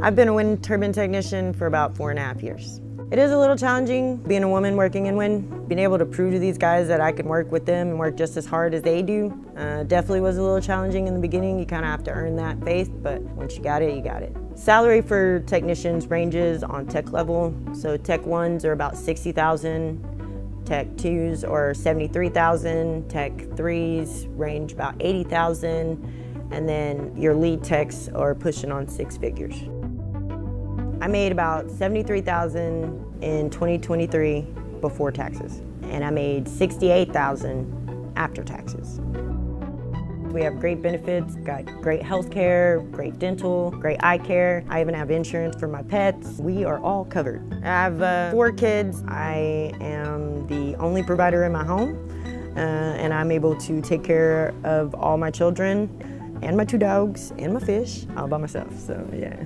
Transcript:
I've been a wind turbine technician for about four and a half years. It is a little challenging being a woman working in wind, being able to prove to these guys that I can work with them and work just as hard as they do. Uh, definitely was a little challenging in the beginning. You kind of have to earn that faith, but once you got it, you got it. Salary for technicians ranges on tech level. So tech ones are about 60,000, tech twos are 73,000, tech threes range about 80,000, and then your lead techs are pushing on six figures. I made about 73,000 in 2023 before taxes, and I made 68,000 after taxes. We have great benefits, got great health care, great dental, great eye care. I even have insurance for my pets. We are all covered. I have uh, four kids. I am the only provider in my home, uh, and I'm able to take care of all my children and my two dogs and my fish all by myself, so yeah.